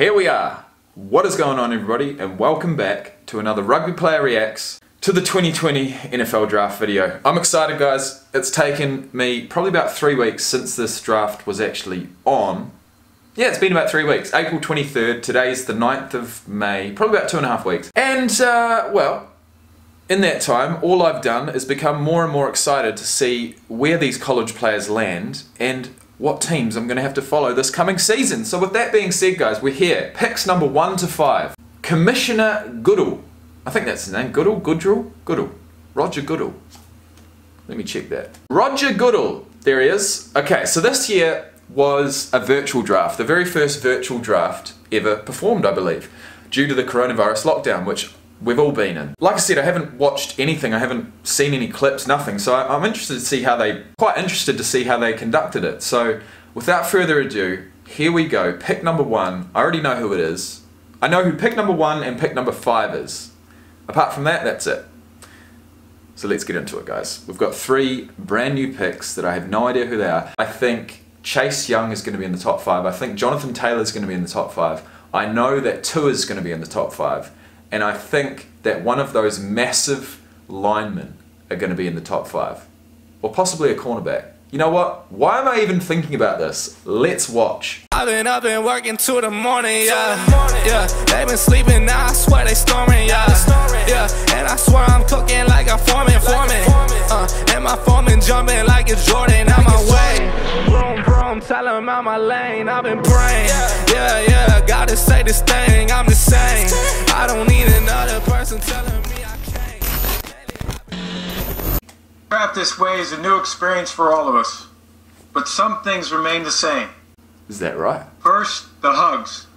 Here we are. What is going on everybody and welcome back to another Rugby Player Reacts to the 2020 NFL Draft video. I'm excited guys. It's taken me probably about three weeks since this draft was actually on. Yeah, it's been about three weeks. April 23rd, today's the 9th of May, probably about two and a half weeks. And, uh, well, in that time, all I've done is become more and more excited to see where these college players land and what teams I'm going to have to follow this coming season. So with that being said, guys, we're here. Picks number one to five. Commissioner Goodell. I think that's his name. Goodell? Goodrill? Goodell. Roger Goodell. Let me check that. Roger Goodell. There he is. Okay, so this year was a virtual draft. The very first virtual draft ever performed, I believe, due to the coronavirus lockdown, which we've all been in. Like I said, I haven't watched anything, I haven't seen any clips, nothing, so I'm interested to see how they, quite interested to see how they conducted it. So without further ado, here we go, pick number one, I already know who it is. I know who pick number one and pick number five is. Apart from that, that's it. So let's get into it guys. We've got three brand new picks that I have no idea who they are. I think Chase Young is going to be in the top five. I think Jonathan Taylor is going to be in the top five. I know that Tua is going to be in the top five. And I think that one of those massive linemen are going to be in the top five. Or possibly a cornerback. You know what? Why am I even thinking about this? Let's watch. I've been up and working to the morning, yeah. Yeah, they been sleeping now, I swear they storming, yeah. Yeah, and I swear I'm cooking like a foreman, foreman. Uh, and my foreman jumping like it's Jordan on my way. Vroom, vroom, tell him out my lane, I've been praying. Yeah, yeah, gotta say this thing, I'm the same. I don't need another person telling me Draft this way is a new experience for all of us, but some things remain the same. Is that right? First, the hugs.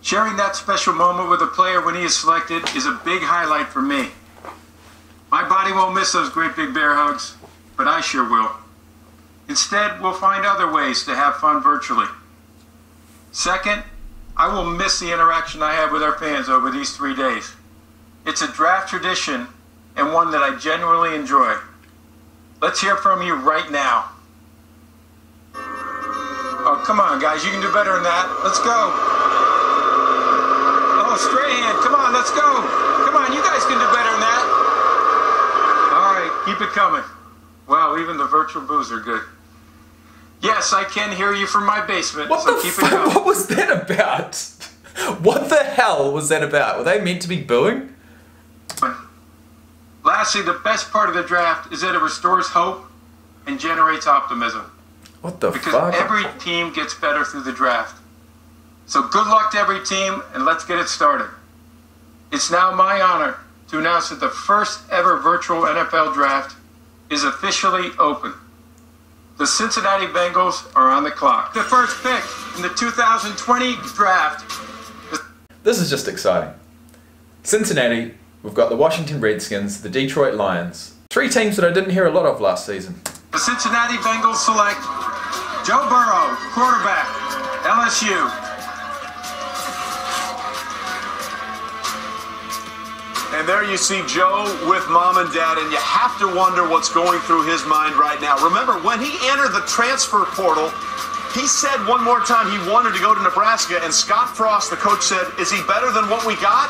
Sharing that special moment with a player when he is selected is a big highlight for me. My body won't miss those great big bear hugs, but I sure will. Instead, we'll find other ways to have fun virtually. Second, I will miss the interaction I have with our fans over these three days. It's a draft tradition and one that I genuinely enjoy. Let's hear from you right now. Oh, come on, guys. You can do better than that. Let's go. Oh, Strahan. Come on, let's go. Come on, you guys can do better than that. All right, keep it coming. Wow, even the virtual boos are good. Yes, I can hear you from my basement, What so the keep it going. What was that about? What the hell was that about? Were they meant to be booing? Lastly, the best part of the draft is that it restores hope and generates optimism. What the Because fuck? every team gets better through the draft. So good luck to every team, and let's get it started. It's now my honor to announce that the first ever virtual NFL draft is officially open. The Cincinnati Bengals are on the clock. The first pick in the 2020 draft This is just exciting. Cincinnati, we've got the Washington Redskins, the Detroit Lions. Three teams that I didn't hear a lot of last season. The Cincinnati Bengals select Joe Burrow, quarterback, LSU. And there you see Joe with mom and dad, and you have to wonder what's going through his mind right now. Remember, when he entered the transfer portal, he said one more time he wanted to go to Nebraska, and Scott Frost, the coach, said, Is he better than what we got?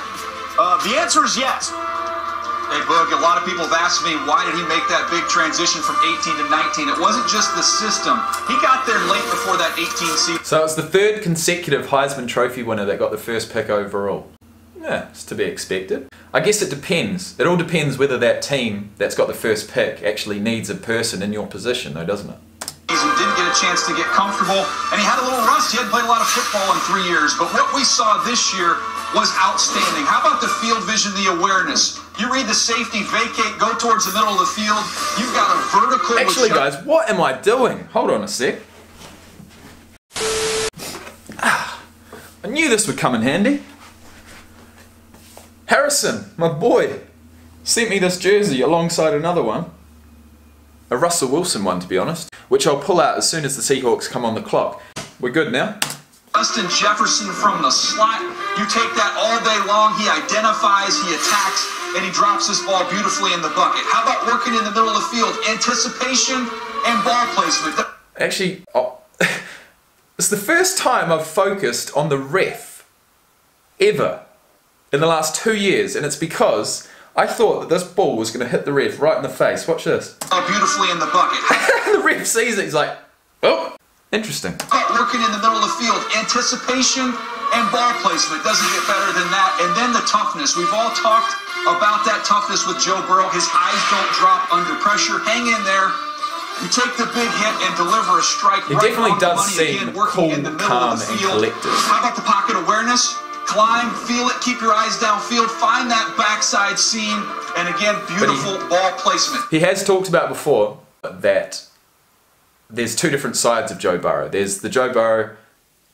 Uh, the answer is yes. Hey, Boog, a lot of people have asked me why did he make that big transition from 18 to 19? It wasn't just the system. He got there late before that 18 season. So it's the third consecutive Heisman Trophy winner that got the first pick overall. Yeah, it's to be expected. I guess it depends. It all depends whether that team that's got the first pick actually needs a person in your position, though, doesn't it? Didn't get a chance to get comfortable, and he had a little rust. He hadn't played a lot of football in three years, but what we saw this year was outstanding. How about the field vision, the awareness? You read the safety, vacate, go towards the middle of the field. You've got a vertical. Actually, guys, what am I doing? Hold on a sec. Ah, I knew this would come in handy. Harrison, my boy, sent me this jersey alongside another one. A Russell Wilson one, to be honest, which I'll pull out as soon as the Seahawks come on the clock. We're good now. Justin Jefferson from the slot. You take that all day long. He identifies, he attacks, and he drops this ball beautifully in the bucket. How about working in the middle of the field? Anticipation and ball placement. Actually, oh, it's the first time I've focused on the ref ever in the last two years, and it's because I thought that this ball was going to hit the ref right in the face. Watch this. Oh, beautifully in the bucket. the ref sees it. He's like, oh, interesting. Working in the middle of the field, anticipation and ball placement doesn't get better than that. And then the toughness. We've all talked about that toughness with Joe Burrow. His eyes don't drop under pressure. Hang in there. You take the big hit and deliver a strike. It right definitely does seem again, cool, in the middle calm, and collected. How about the pocket awareness? Climb, feel it, keep your eyes downfield, find that backside seam, and again, beautiful ball placement. He has talked about before that there's two different sides of Joe Burrow. There's the Joe Burrow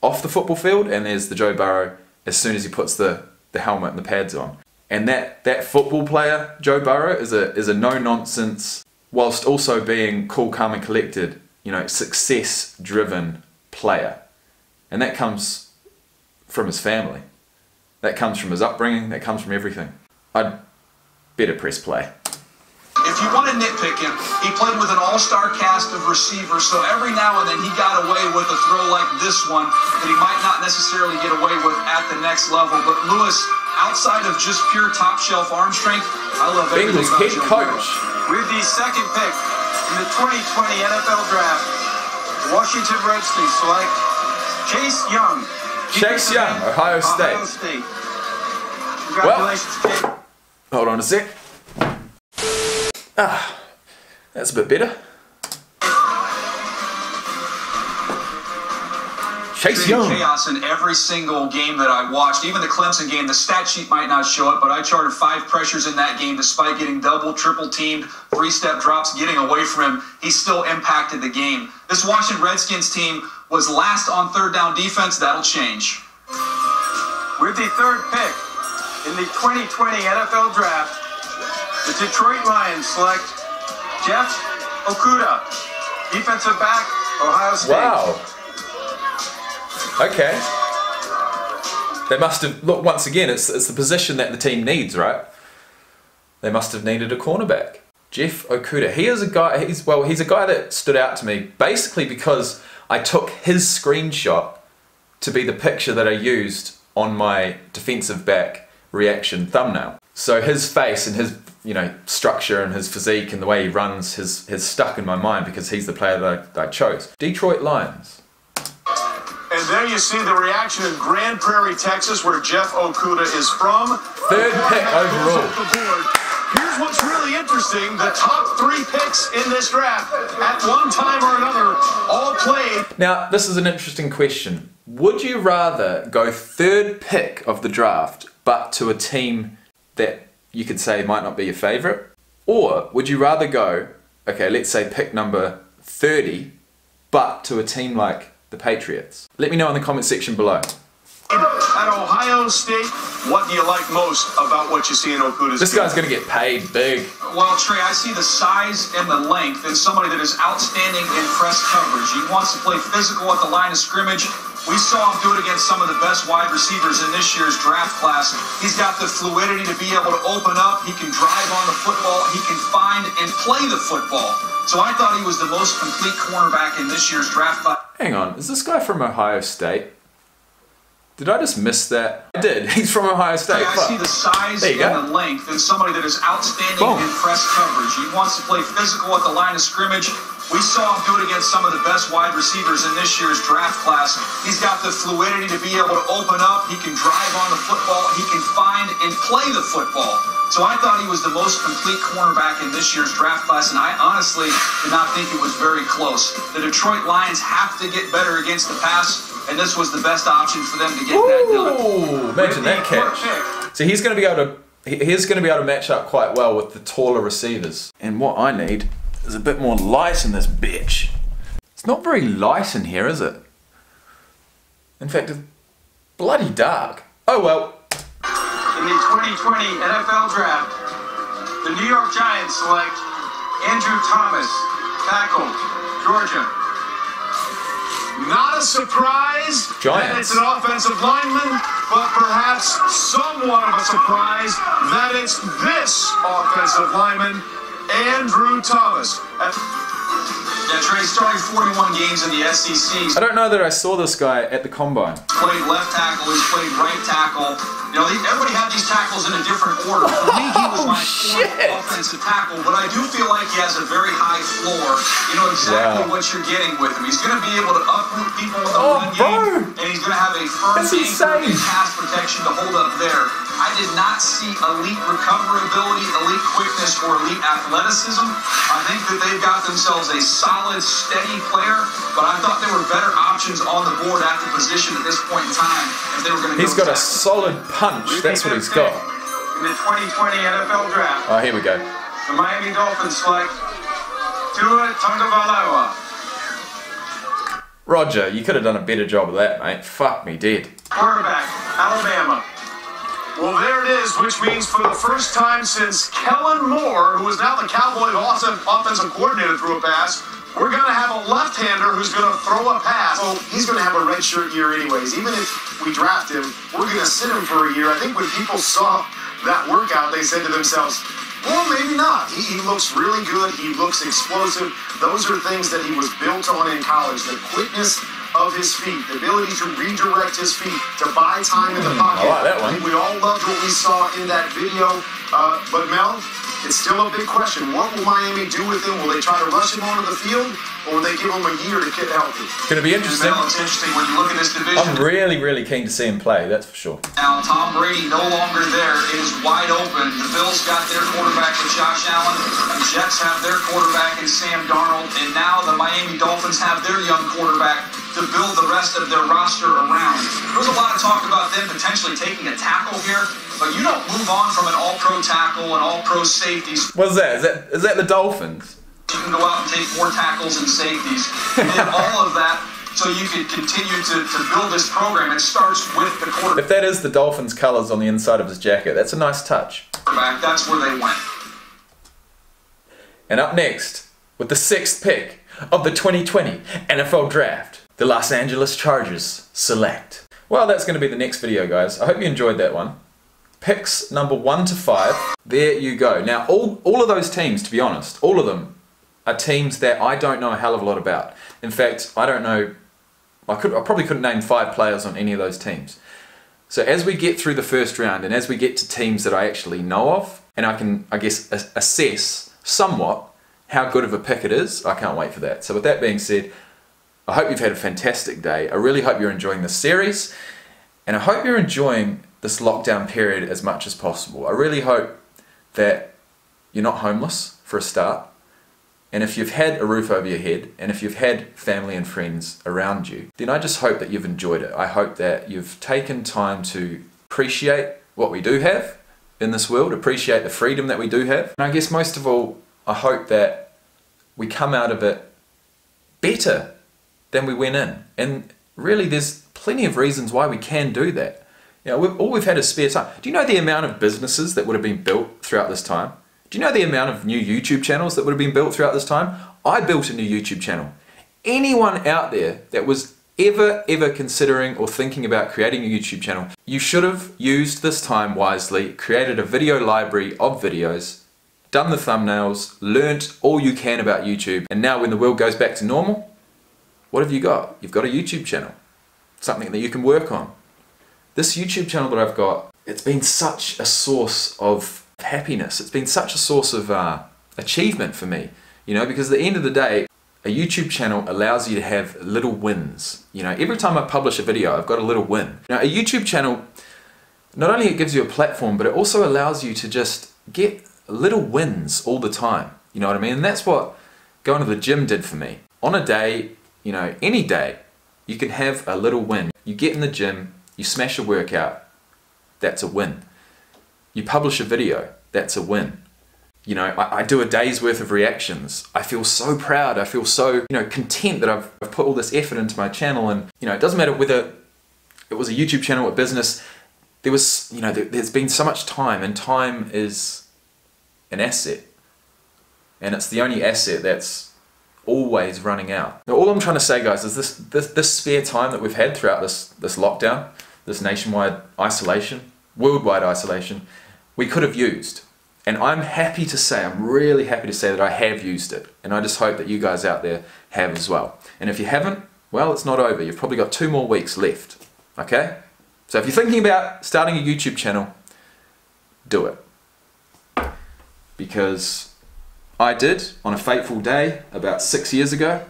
off the football field, and there's the Joe Burrow as soon as he puts the, the helmet and the pads on. And that, that football player, Joe Burrow, is a is a no nonsense, whilst also being cool, calm, and collected. You know, success driven player, and that comes from his family. That comes from his upbringing. That comes from everything. I'd better press play. If you want to nitpick him, he played with an all-star cast of receivers, so every now and then he got away with a throw like this one that he might not necessarily get away with at the next level. But Lewis, outside of just pure top-shelf arm strength, I love everything Bengals about head coach. With the second pick in the 2020 NFL Draft, the Washington Redskins select Chase Young. Chase Young, Ohio State. Ohio State. Chase. Hold on a sec. Ah, that's a bit better. Chase Young. chaos in every single game that I watched. Even the Clemson game, the stat sheet might not show it, but I charted five pressures in that game despite getting double, triple teamed, three step drops, getting away from him. He still impacted the game. This Washington Redskins team was last on third down defense. That'll change. With the third pick in the 2020 NFL Draft, the Detroit Lions select Jeff Okudah, defensive back, Ohio State. Wow. Okay. They must have look once again. It's it's the position that the team needs, right? They must have needed a cornerback. Jeff Okudah. He is a guy. He's well. He's a guy that stood out to me basically because I took his screenshot to be the picture that I used on my defensive back reaction thumbnail. So his face and his you know structure and his physique and the way he runs has has stuck in my mind because he's the player that I, that I chose. Detroit Lions. And there you see the reaction in Grand Prairie, Texas, where Jeff Okudah is from. Third pick overall. Off the board. Here's what's really interesting. The top three picks in this draft, at one time or another, Now, this is an interesting question. Would you rather go third pick of the draft, but to a team that you could say might not be your favourite? Or would you rather go, okay, let's say pick number 30, but to a team like the Patriots? Let me know in the comment section below. at Ohio State. What do you like most about what you see in Okudah's This guy's going to get paid big. Well, Trey, I see the size and the length in somebody that is outstanding in press coverage. He wants to play physical at the line of scrimmage. We saw him do it against some of the best wide receivers in this year's draft class. He's got the fluidity to be able to open up. He can drive on the football. He can find and play the football. So I thought he was the most complete cornerback in this year's draft class. Hang on, is this guy from Ohio State? Did I just miss that? I did. He's from Ohio State. I see the size and go. the length and somebody that is outstanding Boom. in press coverage. He wants to play physical at the line of scrimmage. We saw him do it against some of the best wide receivers in this year's draft class. He's got the fluidity to be able to open up. He can drive on the football. He can find and play the football. So I thought he was the most complete cornerback in this year's draft class, and I honestly did not think it was very close. The Detroit Lions have to get better against the pass, and this was the best option for them to get that done. Imagine that catch. So he's going to be able to he's going to be able to match up quite well with the taller receivers. And what I need is a bit more light in this bitch. It's not very light in here, is it? In fact, it's bloody dark. Oh well. In the 2020 NFL Draft, the New York Giants select Andrew Thomas, tackle, Georgia. Not a surprise that it's an offensive lineman, but perhaps somewhat of a surprise that it's this offensive lineman, Andrew Thomas. Yeah, Trey starting 41 games in the SEC. I don't know that I saw this guy at the combine. played left tackle, he's played right tackle. You know, everybody had these tackles in a different order. For me, he was my oh, fourth offensive tackle, but I do feel like he has a very high floor. You know exactly Wow. what you're getting with him. He's going to be able to uproot people with a Oh, run bro. game, and he's going to have a firm That's in pass protection to hold up there. I did not see elite recoverability, elite quickness, or elite athleticism. I think that they've got themselves a solid, steady player, but I thought there were better options on the board at the position at this point in time if they were going to He's go got a solid punch. That's what he's got. In the 2020 NFL Draft, Oh, here we go. the Miami Dolphins select Tua Tagovailoa, Roger, you could have done a better job of that, mate. Fuck me dead. quarterback, Alabama. Well, there it is, which means for the first time since Kellen Moore, who is now the Cowboys offensive, offensive coordinator, threw a pass, we're going to have a left-hander who's going to throw a pass. He's going to have a redshirt year anyways. Even if we draft him, we're going to sit him for a year. I think when people saw that workout, they said to themselves, well, maybe not. He, he looks really good. He looks explosive. Those are things that he was built on in college. The quickness of his feet, the ability to redirect his feet, to buy time in the pocket. I like that one. think we all loved what we saw in that video. Uh, but Mel, it's still a big question. What will Miami do with him? Will they try to rush him onto the field, or will they give him a year to get healthy? It's going to be interesting. Mel, it's interesting when you look at this division. I'm really, really keen to see him play, that's for sure. Now, Tom Brady no longer there. It is wide open. The Bills got their quarterback with Josh Allen. The Jets have their quarterback in Sam Darnold. And now the Miami Dolphins have their young quarterback to build the rest of their roster around. There was a lot of talk about them potentially taking a tackle here, but you don't move on from an all-pro tackle and all-pro safeties. What's that? Is that is that the Dolphins? You can go out and take more tackles and safeties. Did all of that so you can continue to, to build this program. It starts with the quarterback. If that is the Dolphins colours on the inside of his jacket, that's a nice touch. That's where they went. And up next, with the sixth pick of the 2020 NFL Draft, the Los Angeles Chargers select. Well, that's going to be the next video, guys. I hope you enjoyed that one. Picks number one to five. There you go. Now, all, all of those teams, to be honest, all of them are teams that I don't know a hell of a lot about. In fact, I don't know. I could. I probably couldn't name five players on any of those teams. So as we get through the first round and as we get to teams that I actually know of, and I can, I guess, assess somewhat how good of a pick it is, I can't wait for that. So with that being said, I hope you've had a fantastic day. I really hope you're enjoying this series, and I hope you're enjoying this lockdown period as much as possible. I really hope that you're not homeless for a start. And if you've had a roof over your head, and if you've had family and friends around you, then I just hope that you've enjoyed it. I hope that you've taken time to appreciate what we do have in this world, appreciate the freedom that we do have. And I guess most of all, I hope that we come out of it better than we went in. And really, there's plenty of reasons why we can do that. You know, we've, all we've had is spare time. Do you know the amount of businesses that would have been built throughout this time? Do you know the amount of new YouTube channels that would have been built throughout this time? I built a new YouTube channel. Anyone out there that was ever, ever considering or thinking about creating a YouTube channel, you should have used this time wisely, created a video library of videos, done the thumbnails, learnt all you can about YouTube, and now when the world goes back to normal, what have you got? You've got a YouTube channel, something that you can work on. This YouTube channel that I've got, it's been such a source of happiness. It's been such a source of uh, achievement for me, you know, because at the end of the day, a YouTube channel allows you to have little wins. You know, every time I publish a video, I've got a little win. Now, a YouTube channel, not only it gives you a platform, but it also allows you to just get little wins all the time. You know what I mean? And that's what going to the gym did for me. On a day, you know, any day, you can have a little win. You get in the gym, you smash a workout, that's a win. You publish a video, that's a win. You know, I, I do a day's worth of reactions. I feel so proud. I feel so, you know, content that I've, I've put all this effort into my channel. And, you know, it doesn't matter whether it was a YouTube channel or business, there was, you know, there, there's been so much time, and time is an asset. And it's the only asset that's always running out. Now, all I'm trying to say, guys, is this, this, this spare time that we've had throughout this, this lockdown, this nationwide isolation, worldwide isolation, we could have used. And I'm happy to say, I'm really happy to say that I have used it. And I just hope that you guys out there have as well. And if you haven't, well, it's not over. You've probably got two more weeks left. Okay? So if you're thinking about starting a YouTube channel, do it. Because I did on a fateful day about six years ago.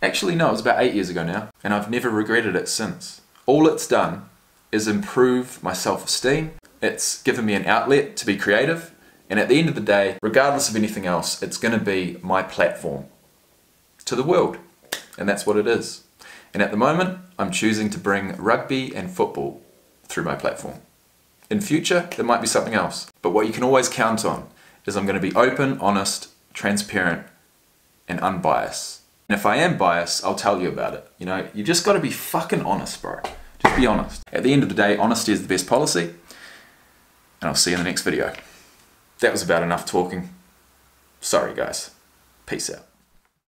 Actually, no, it was about eight years ago now. And I've never regretted it since. All it's done is improve my self esteem it's given me an outlet to be creative, and at the end of the day, regardless of anything else, it's going to be my platform to the world, and that's what it is. And at the moment, I'm choosing to bring rugby and football through my platform. In future, there might be something else, but what you can always count on is I'm going to be open, honest, transparent, and unbiased. And if I am biased, I'll tell you about it. You know, you just got to be fucking honest, bro. Just be honest. At the end of the day, honesty is the best policy and I'll see you in the next video. That was about enough talking. Sorry guys. Peace out.